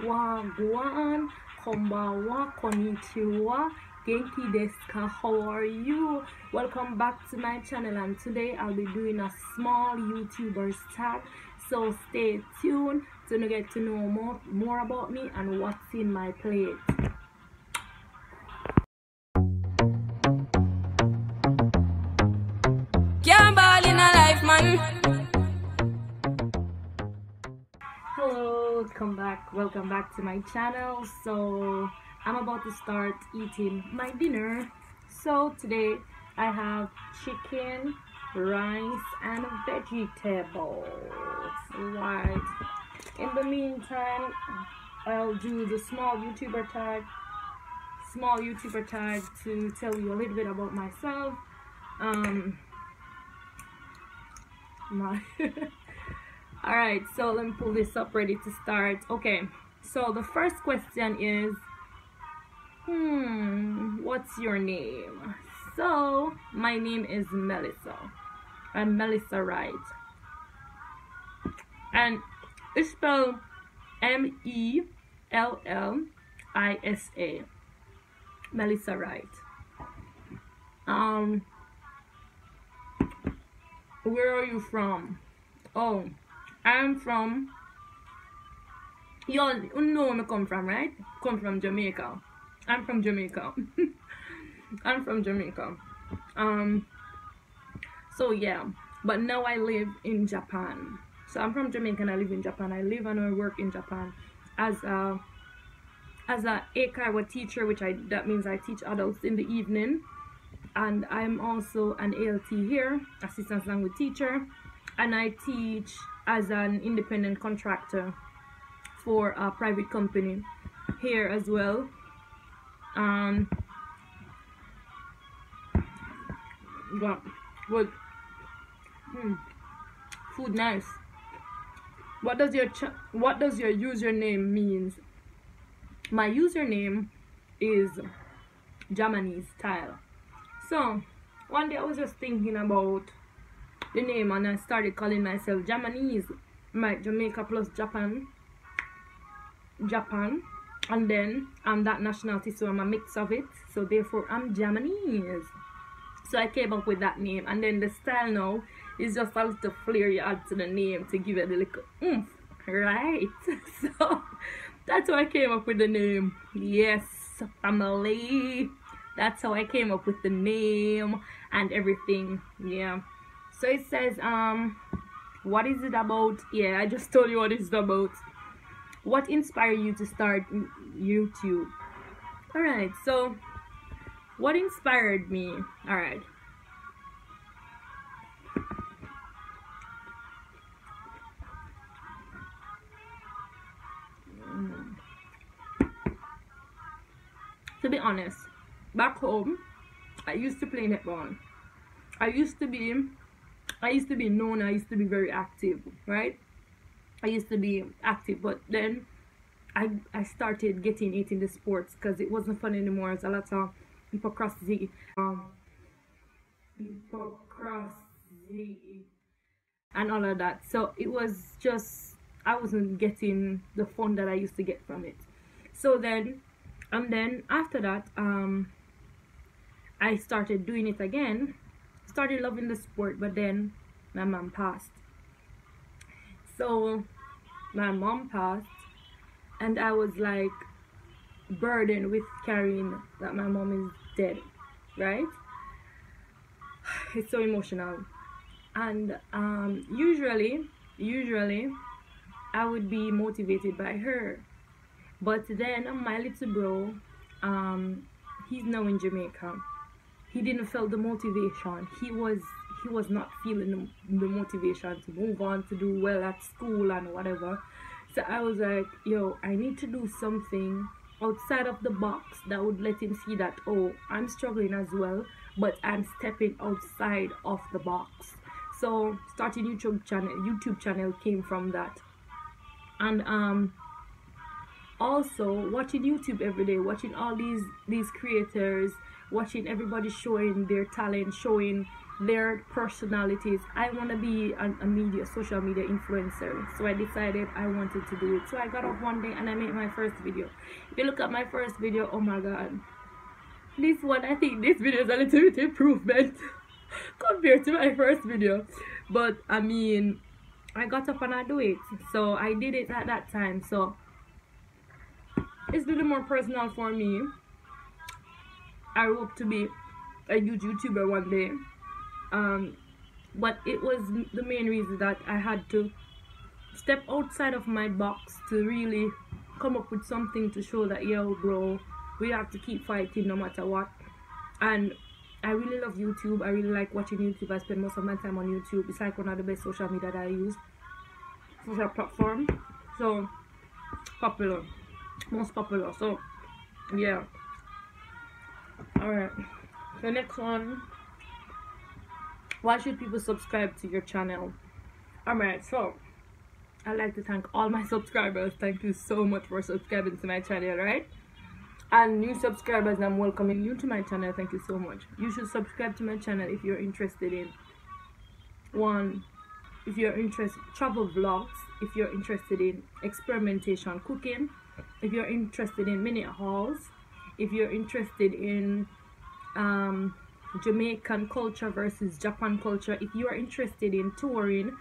Wagwan, Konbanwa, Konnichiwa, Genki Deska, how are you? Welcome back to my channel and today I'll be doing a small YouTuber's tag. So stay tuned to get to know more, more about me and what's in my plate. Welcome back. Welcome back to my channel. So I'm about to start eating my dinner. So today I have chicken, rice, and vegetables. Right. In the meantime, I'll do the small YouTuber tag. Small YouTuber tag to tell you a little bit about myself. Um, my all right so let me pull this up ready to start. Okay so the first question is hmm what's your name? So my name is melissa. I'm melissa wright. And it's spelled m-e-l-l-i-s-a melissa wright. Um where are you from? Oh, I'm from. You all you know where I come from, right? Come from Jamaica. I'm from Jamaica. I'm from Jamaica. Um. So yeah, but now I live in Japan. So I'm from Jamaica and I live in Japan. I live and I work in Japan as a as a Eikaiwa teacher, which I that means I teach adults in the evening and I'm also an ALT here, assistant language teacher, and I teach as an independent contractor for a private company here as well. Um, got good. Hmm. Food nice. What does your what does your username means? My username is Jamanese style. So one day I was just thinking about the name and I started calling myself Jamanese, my Jamaica plus Japan, Japan, and then I'm that nationality, so I'm a mix of it. So therefore I'm Jamanese. So I came up with that name, and then the style now is just a little flair you add to the name to give it a little oomph, right? So that's why I came up with the name. Yes, family that's how I came up with the name and everything yeah so it says um what is it about? Yeah I just told you what it's about. What inspired you to start YouTube? All right so what inspired me? All right to be honest back home I used to play netball. I used to be I used to be known I used to be very active right? I used to be active but then I I started getting it in the sports because it wasn't fun anymore. It's a lot of hypocrisy. Um hypocrisy and all of that. So it was just I wasn't getting the fun that I used to get from it. So then and then after that um I started doing it again started loving the sport but then my mom passed. So my mom passed and I was like burdened with carrying that my mom is dead right? It's so emotional. And um, usually usually I would be motivated by her. But then my little bro um, he's now in Jamaica he didn't feel the motivation. He was he was not feeling the, the motivation to move on to do well at school and whatever. So i was like yo i need to do something outside of the box that would let him see that oh i'm struggling as well but i'm stepping outside of the box. So starting youtube channel youtube channel came from that. And um also watching youtube every day watching all these these creators watching everybody showing their talent showing their personalities. I want to be a, a media social media influencer. So i decided i wanted to do it. So i got up one day and i made my first video. If you look at my first video oh my god. This one i think this video is a little bit improvement compared to my first video. But i mean i got up and i do it. So i did it at that time. So it's a little more personal for me i hope to be a huge youtuber one day um but it was the main reason that i had to step outside of my box to really come up with something to show that yo bro we have to keep fighting no matter what and I really love YouTube. I really like watching YouTube. I spend most of my time on YouTube. It's like one of the best social media that I use. Social platform. So popular. Most popular. So yeah. Alright. The next one. Why should people subscribe to your channel? Alright, so I'd like to thank all my subscribers. Thank you so much for subscribing to my channel, right? and new subscribers i'm welcoming you to my channel thank you so much you should subscribe to my channel if you're interested in one if you're interested travel vlogs if you're interested in experimentation cooking if you're interested in minute hauls if you're interested in um, jamaican culture versus japan culture if you are interested in touring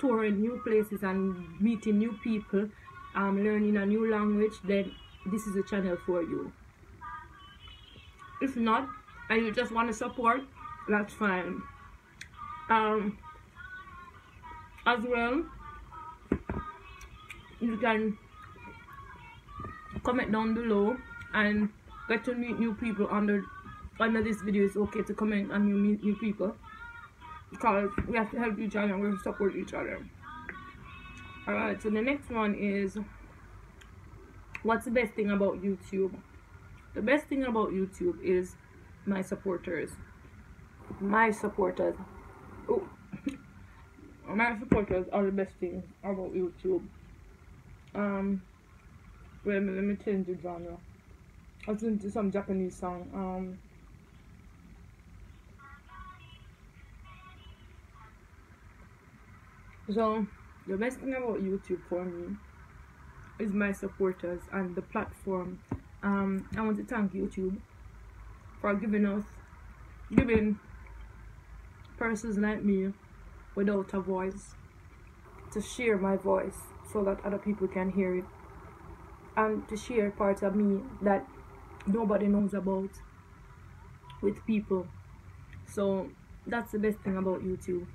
touring new places and meeting new people um, learning a new language then this is a channel for you. If not and you just want to support that's fine. Um as well you can comment down below and get to meet new people under under this video it's okay to comment and you meet new people. Because we have to help each other and we support each other. All right so the next one is what's the best thing about youtube? The best thing about youtube is my supporters. My supporters. Oh my supporters are the best thing about youtube. Um wait a minute let me change the genre i was to some japanese song um so the best thing about youtube for me is my supporters and the platform. Um, I want to thank YouTube for giving us, giving persons like me without a voice to share my voice so that other people can hear it and to share parts of me that nobody knows about with people. So that's the best thing about YouTube.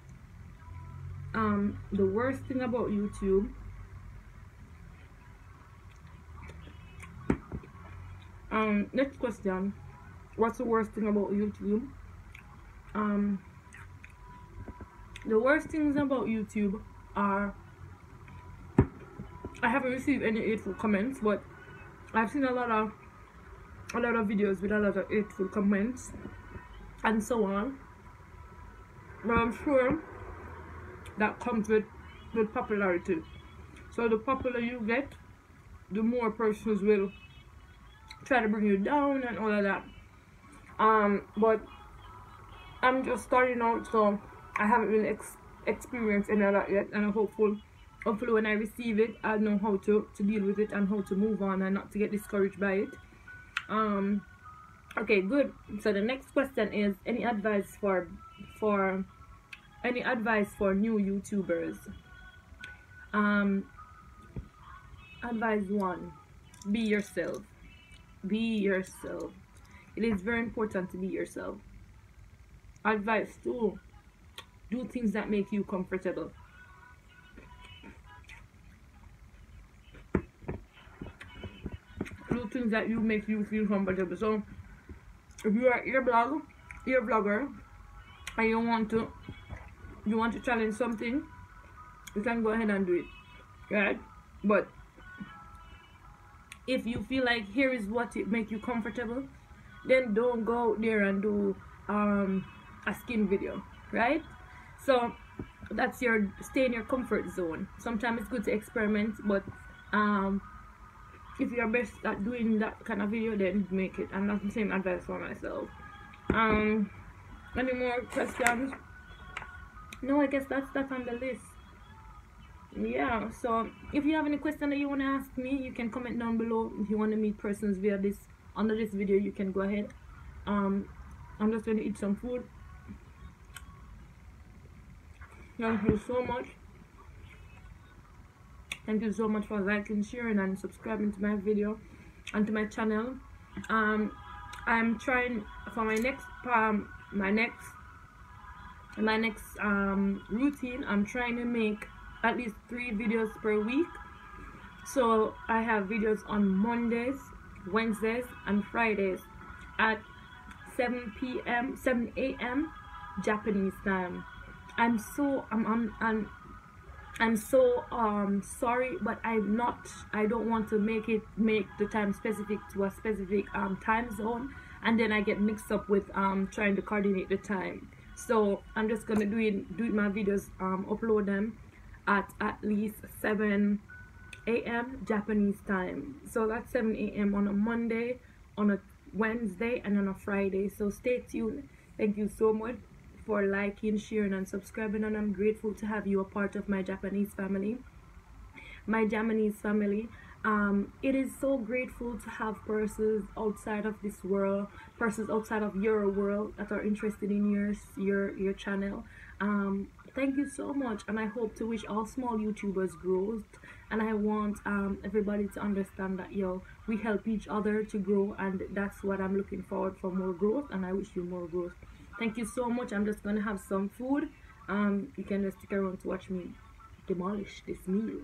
Um, the worst thing about YouTube Um, next question. What's the worst thing about YouTube? Um, the worst things about YouTube are I haven't received any hateful comments, but I've seen a lot of a lot of videos with a lot of hateful comments and so on. But I'm sure that comes with with popularity. So the popular you get, the more persons will try to bring you down and all of that um but i'm just starting out so i haven't really ex experienced any of that yet and i'm hopeful hopefully when i receive it I'll know how to to deal with it and how to move on and not to get discouraged by it um okay good. So the next question is any advice for for any advice for new youtubers? Um advice one be yourself. Be yourself. It is very important to be yourself. Advice two do things that make you comfortable things that you make you feel comfortable. So if you are ear blog ear blogger and you want to you want to challenge something you can go ahead and do it. Right? But if you feel like here is what it make you comfortable then don't go out there and do um, a skin video. Right? So that's your stay in your comfort zone. Sometimes it's good to experiment but um, if you're best at doing that kind of video then make it and that's the same advice for myself Um, any more questions? No, I guess that's that's on the list. Yeah, so if you have any question that you want to ask me, you can comment down below. If you want to meet persons via this under this video, you can go ahead. Um, I'm just going to eat some food. Thank you so much. Thank you so much for liking, sharing, and subscribing to my video and to my channel. Um, I'm trying for my next um my next my next um routine. I'm trying to make at least three videos per week. So I have videos on Mondays, Wednesdays, and Fridays at 7 p.m. 7 a.m. Japanese time. I'm so I'm I'm I'm I'm so um sorry but I'm not I don't want to make it make the time specific to a specific um time zone and then I get mixed up with um trying to coordinate the time so I'm just gonna do it do my videos um upload them at at least 7 a.m. Japanese time so that's 7 a.m. on a Monday on a Wednesday and on a Friday so stay tuned thank you so much for liking, sharing, and subscribing. And I'm grateful to have you a part of my Jamanese family. My Jamanese family. Um, it is so grateful to have persons outside of this world, persons outside of your world that are interested in your your your channel. Um, thank you so much, and I hope to wish all small YouTubers growth. And I want um, everybody to understand that yo, we help each other to grow, and that's what I'm looking forward for more growth. And I wish you more growth thank you so much. I'm just gonna have some food. Um you can just stick around to watch me demolish this meal